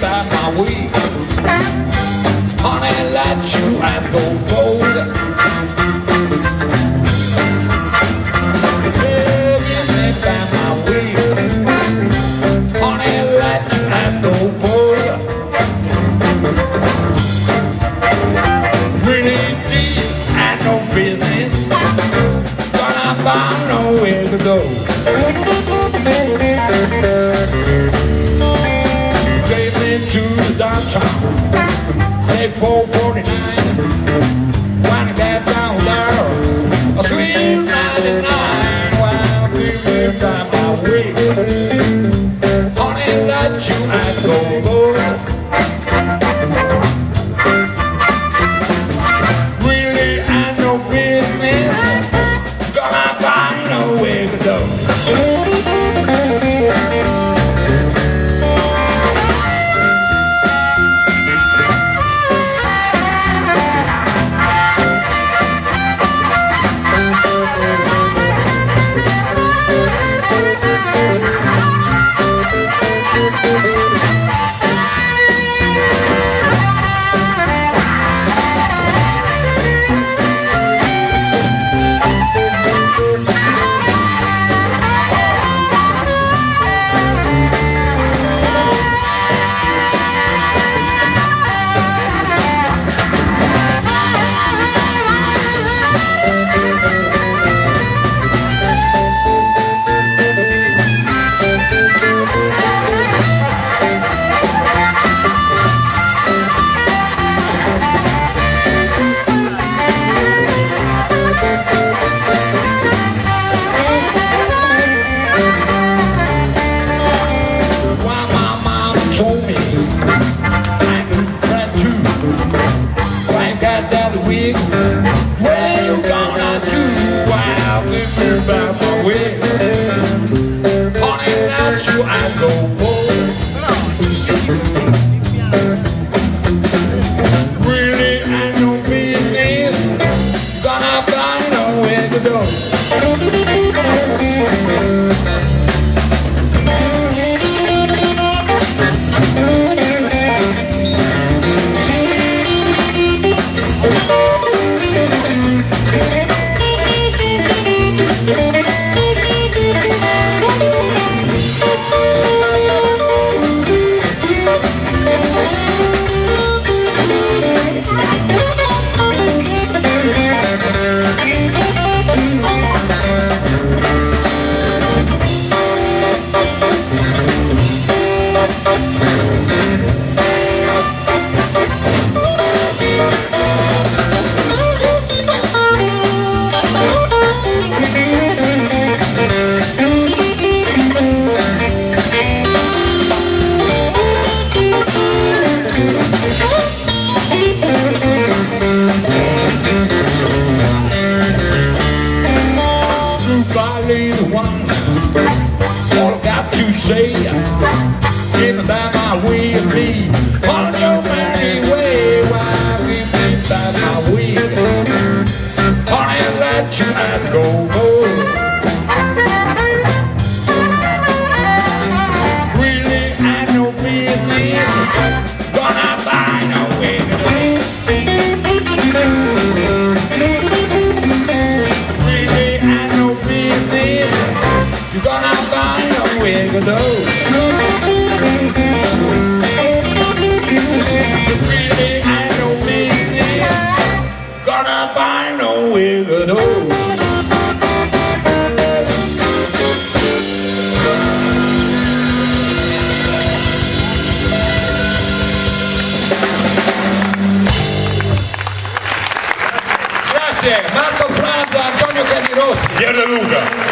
by my way Honey, let you have no gold. Yeah, by my way Honey, let you have no gold Really I no business. Gonna find nowhere to go to the downtown. Say 449. Wanna get down there. A sweet 99. While live by my way. Honey, that you That wig? Where you gonna do? Why I'll be moved by my way. Honey, not you, I go bold. Really, I no business. Gonna find a way to go. All I got to say. If by my way of me, on your Marco Franza, Antonio Cadirosi. Pierre Luca.